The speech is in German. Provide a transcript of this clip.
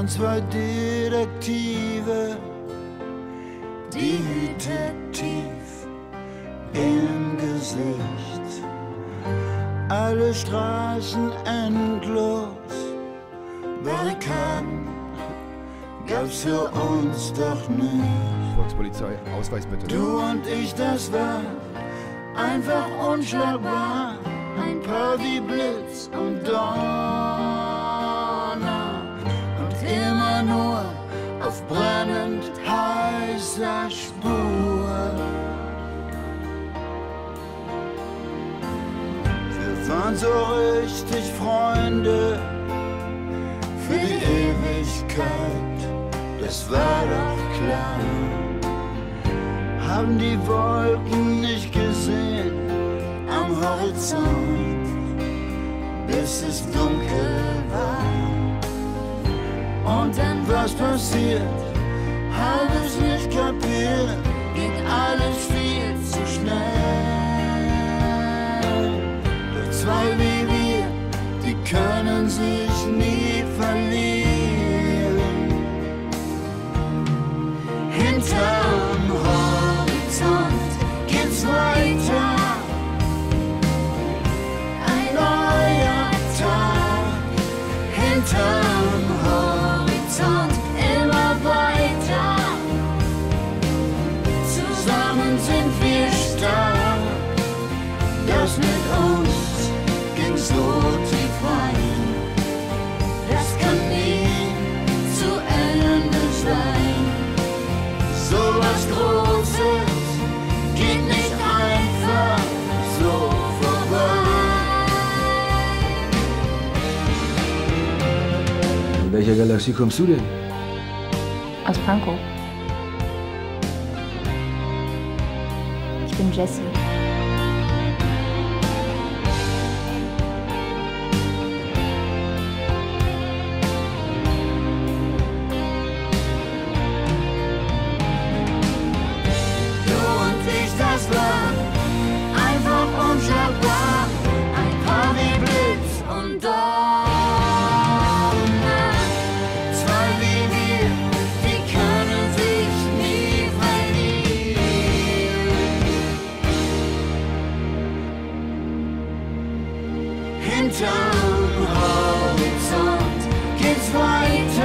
waren zwei Detektive, die Hüte tief im Gesicht. Alle Straßen endlos, Barrikaden gab's für uns doch nicht. Volkspolizei, Ausweis bitte. Du und ich, das war einfach unschlagbar. Ein Partyblitz und Donner waren so richtig Freunde für die Ewigkeit, das war doch klar. Haben die Wolken nicht gesehen am Horizont, bis es dunkel war. Und dann was passiert, hab es nicht kapiert, ging alles viel zu schnell. Hinterm Horizont geht's weiter. Ein neuer Tag hinterm Horizont immer weiter. Zusammen sind wir stark. Das mit uns In welcher Galaxie kommst du denn? Aus Pankow. Ich bin Jessie. hinterm Horizont kids' weiter.